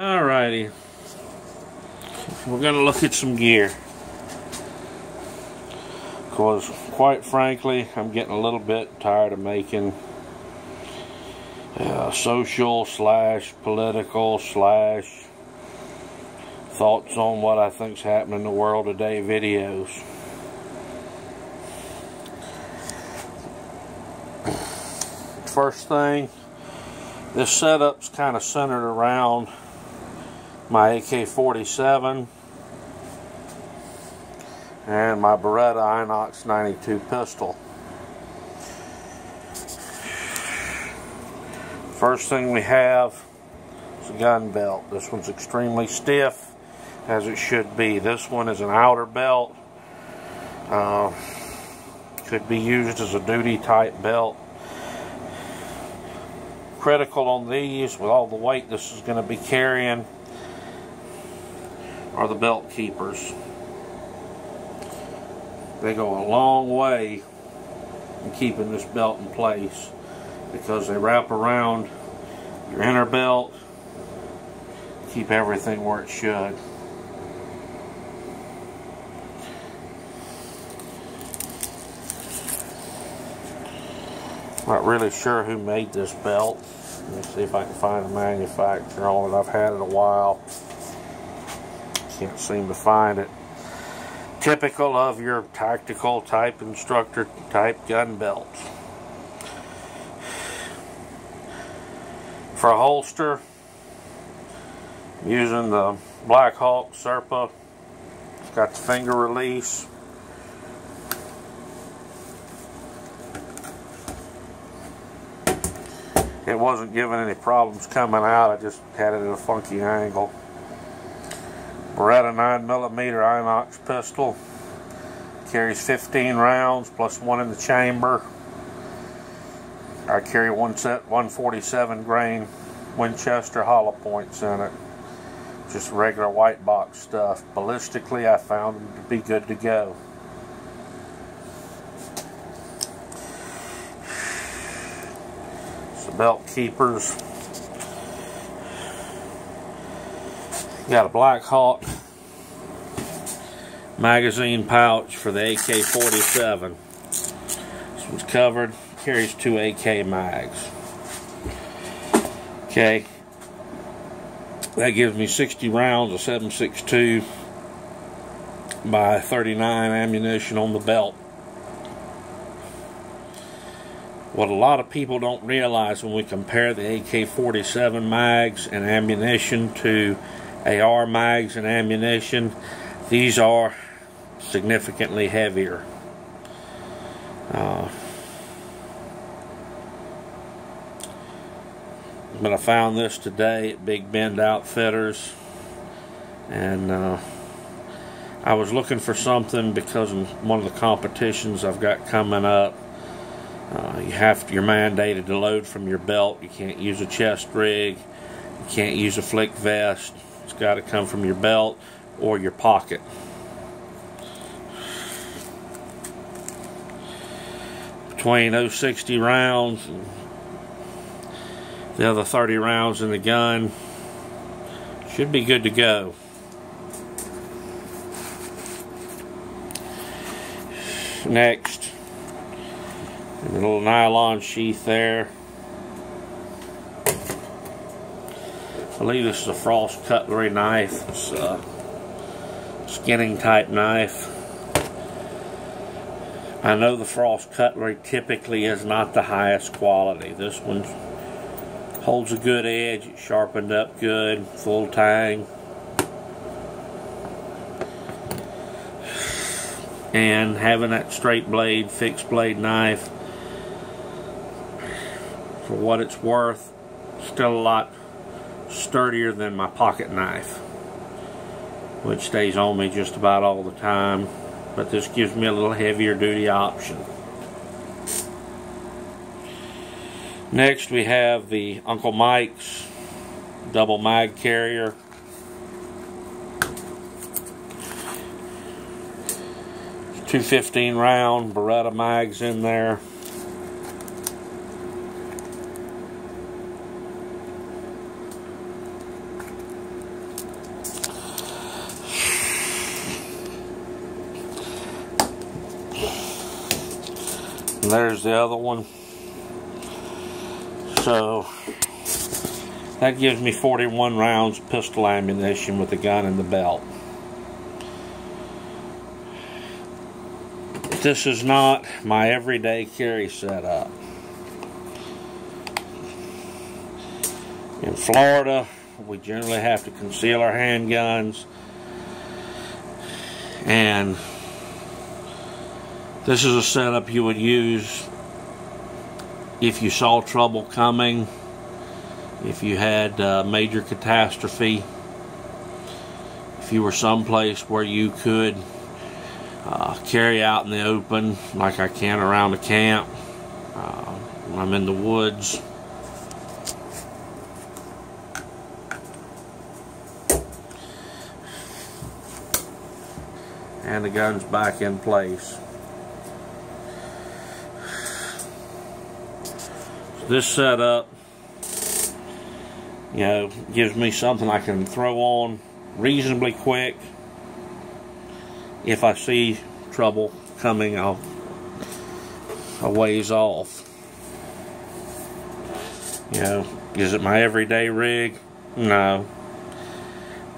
Alrighty. We're going to look at some gear. Because, quite frankly, I'm getting a little bit tired of making uh, social slash political slash thoughts on what I think's happening in the world today videos. First thing, this setup's kind of centered around my AK-47 and my Beretta Inox 92 pistol. First thing we have is a gun belt. This one's extremely stiff as it should be. This one is an outer belt. Uh, could be used as a duty type belt. Critical on these with all the weight this is going to be carrying are the belt keepers. They go a long way in keeping this belt in place because they wrap around your inner belt, keep everything where it should. Not really sure who made this belt. Let me see if I can find a manufacturer on it. I've had it a while. Can't seem to find it. Typical of your tactical type instructor type gun belt. For a holster, using the Blackhawk Serpa. It's got the finger release. It wasn't giving any problems coming out. I just had it at a funky angle. Beretta 9mm Inox pistol. Carries 15 rounds plus one in the chamber. I carry one set 147 grain Winchester hollow points in it. Just regular white box stuff. Ballistically, I found them to be good to go. So belt keepers. Got a Blackhawk magazine pouch for the AK-47. This one's covered carries two AK mags. Okay, that gives me 60 rounds of 7.62 by 39 ammunition on the belt. What a lot of people don't realize when we compare the AK-47 mags and ammunition to AR mags and ammunition, these are significantly heavier. Uh, but I found this today at Big Bend Outfitters and uh, I was looking for something because one of the competitions I've got coming up. Uh, you have to, you're mandated to load from your belt. You can't use a chest rig. You can't use a flick vest it's got to come from your belt or your pocket between 060 rounds and the other 30 rounds in the gun should be good to go. Next, a little nylon sheath there. Believe this is a Frost cutlery knife. It's a skinning type knife. I know the Frost cutlery typically is not the highest quality. This one Holds a good edge, it's sharpened up good, full tang. And having that straight blade, fixed blade knife, for what it's worth, still a lot sturdier than my pocket knife, which stays on me just about all the time. But this gives me a little heavier duty option. Next we have the Uncle Mike's double mag carrier. Two 15 round Beretta mags in there. And there's the other one. So that gives me 41 rounds pistol ammunition with the gun in the belt. This is not my everyday carry setup. In Florida, we generally have to conceal our handguns. And this is a setup you would use if you saw trouble coming, if you had a major catastrophe, if you were someplace where you could uh, carry out in the open like I can around the camp. Uh, I'm in the woods. And the gun's back in place. This setup, you know, gives me something I can throw on reasonably quick if I see trouble coming a, a ways off. You know, is it my everyday rig? No.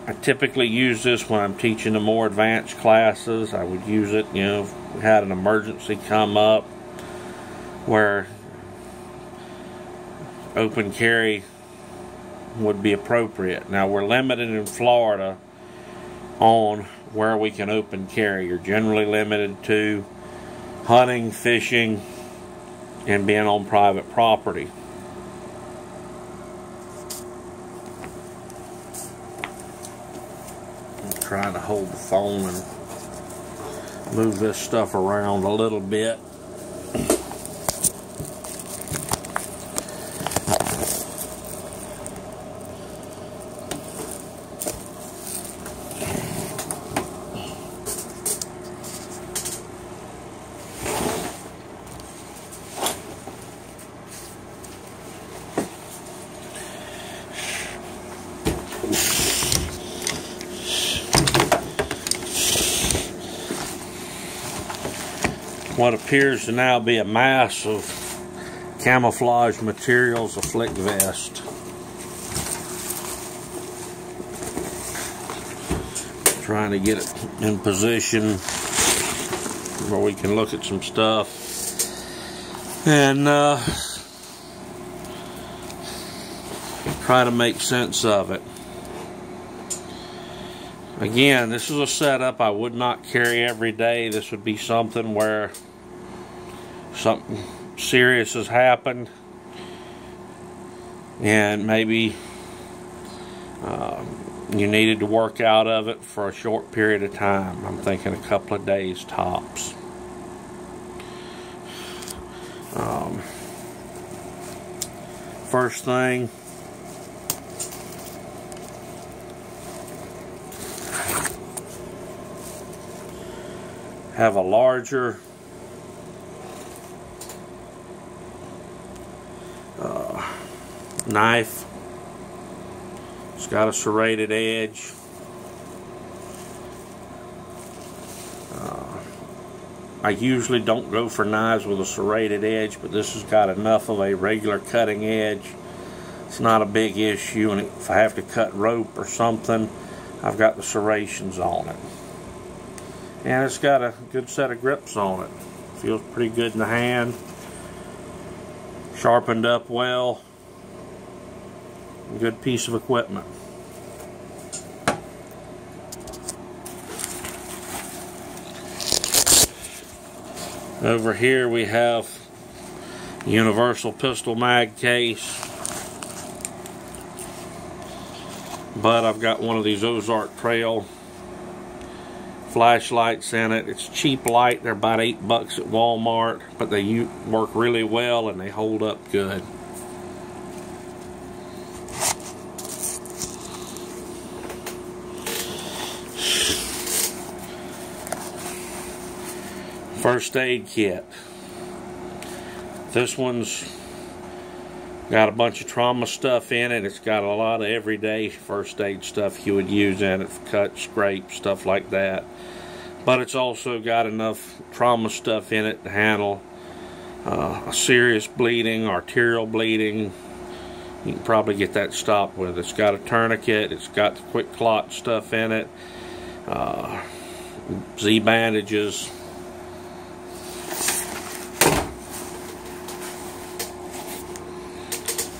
I typically use this when I'm teaching the more advanced classes. I would use it, you know, if we had an emergency come up where open carry would be appropriate. Now we're limited in Florida on where we can open carry. You're generally limited to hunting, fishing, and being on private property. I'm trying to hold the phone and move this stuff around a little bit. What appears to now be a mass of camouflage materials, a flick vest. Trying to get it in position where we can look at some stuff. And uh, try to make sense of it. Again, this is a setup I would not carry every day. This would be something where something serious has happened and maybe um, you needed to work out of it for a short period of time. I'm thinking a couple of days tops. Um, first thing, have a larger knife. It's got a serrated edge. Uh, I usually don't go for knives with a serrated edge, but this has got enough of a regular cutting edge. It's not a big issue, and if I have to cut rope or something, I've got the serrations on it. And it's got a good set of grips on it. Feels pretty good in the hand. Sharpened up well good piece of equipment. Over here we have universal pistol mag case. But I've got one of these Ozark Trail flashlights in it. It's cheap light. They're about eight bucks at Walmart, but they work really well and they hold up good. first aid kit. This one's got a bunch of trauma stuff in it. It's got a lot of everyday first aid stuff you would use in it, cut, scrape, stuff like that. But it's also got enough trauma stuff in it to handle uh, serious bleeding, arterial bleeding, you can probably get that stopped with. It's got a tourniquet, it's got the QuikClot stuff in it, uh, Z bandages.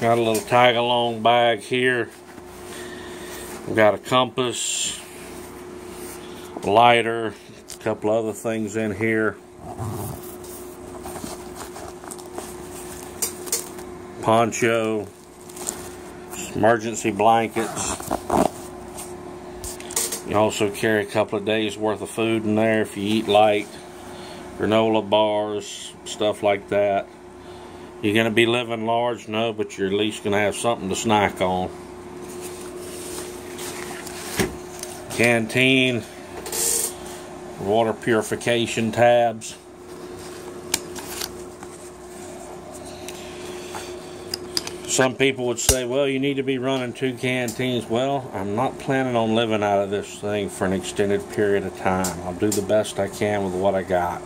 Got a little tag along bag here. We've got a compass, lighter, a couple other things in here. Poncho, emergency blankets. You also carry a couple of days worth of food in there if you eat light, granola bars, stuff like that. You're going to be living large? No, but you're at least going to have something to snack on. Canteen, water purification tabs. Some people would say, well, you need to be running two canteens. Well, I'm not planning on living out of this thing for an extended period of time. I'll do the best I can with what I got.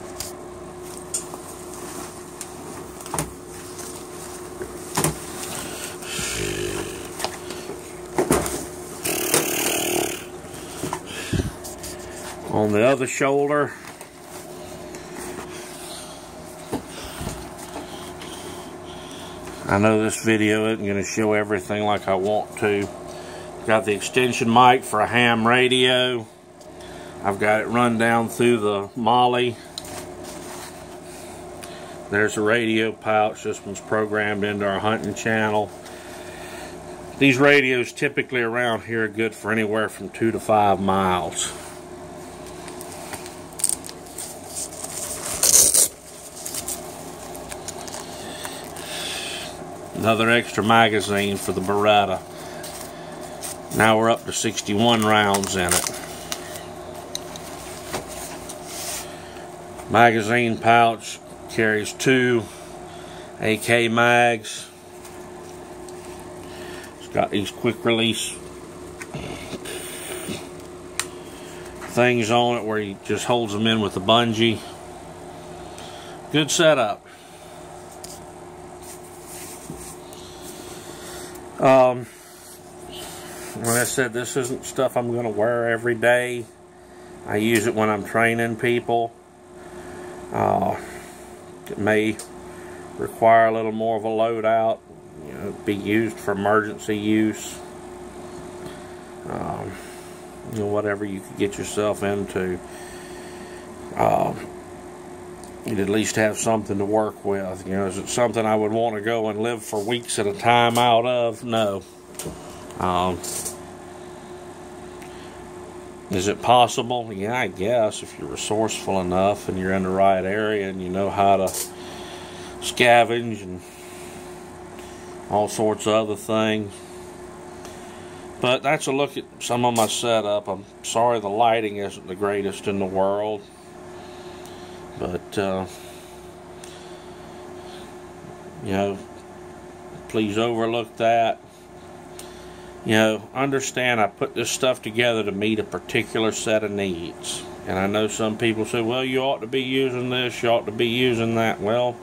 On the other shoulder, I know this video isn't going to show everything like I want to. Got the extension mic for a ham radio. I've got it run down through the MOLLE. There's a radio pouch. This one's programmed into our hunting channel. These radios typically around here are good for anywhere from two to five miles. Another extra magazine for the Beretta. Now we're up to 61 rounds in it. Magazine pouch carries two AK mags. It's got these quick release things on it where he just holds them in with a bungee. Good setup. Um, I said, this isn't stuff I'm going to wear every day. I use it when I'm training people. Uh, it may require a little more of a loadout. You know, be used for emergency use. Um, you know, whatever you could get yourself into. Um, you'd at least have something to work with. You know, is it something I would want to go and live for weeks at a time out of? No. Um, is it possible? Yeah, I guess if you're resourceful enough and you're in the right area and you know how to scavenge and all sorts of other things. But that's a look at some of my setup. I'm sorry the lighting isn't the greatest in the world. But, uh, you know, please overlook that. You know, understand I put this stuff together to meet a particular set of needs. And I know some people say, well, you ought to be using this, you ought to be using that. Well,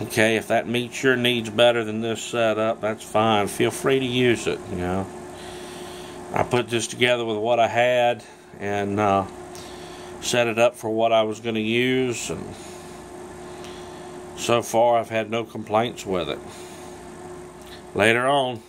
okay, if that meets your needs better than this setup, that's fine. Feel free to use it, you know. I put this together with what I had, and, uh, set it up for what I was going to use and so far I've had no complaints with it. Later on